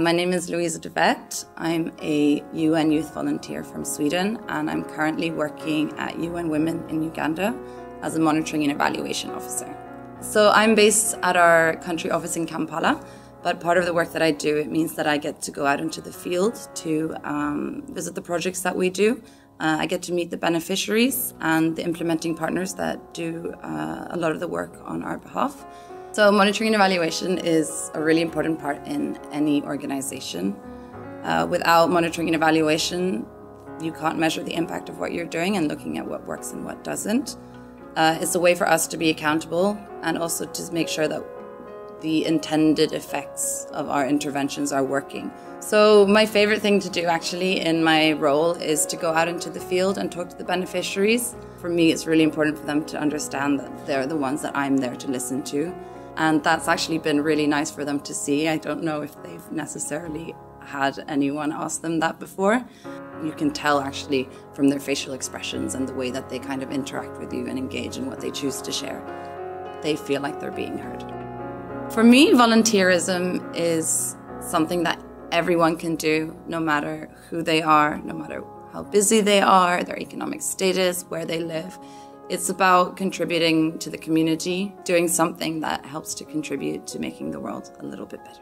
My name is Louisa de Wet. I'm a UN youth volunteer from Sweden and I'm currently working at UN Women in Uganda as a monitoring and evaluation officer. So I'm based at our country office in Kampala, but part of the work that I do, it means that I get to go out into the field to um, visit the projects that we do. Uh, I get to meet the beneficiaries and the implementing partners that do uh, a lot of the work on our behalf. So monitoring and evaluation is a really important part in any organization. Uh, without monitoring and evaluation, you can't measure the impact of what you're doing and looking at what works and what doesn't. Uh, it's a way for us to be accountable and also to make sure that the intended effects of our interventions are working. So my favorite thing to do actually in my role is to go out into the field and talk to the beneficiaries. For me, it's really important for them to understand that they're the ones that I'm there to listen to and that's actually been really nice for them to see. I don't know if they've necessarily had anyone ask them that before. You can tell actually from their facial expressions and the way that they kind of interact with you and engage in what they choose to share. They feel like they're being heard. For me, volunteerism is something that everyone can do, no matter who they are, no matter how busy they are, their economic status, where they live. It's about contributing to the community, doing something that helps to contribute to making the world a little bit better.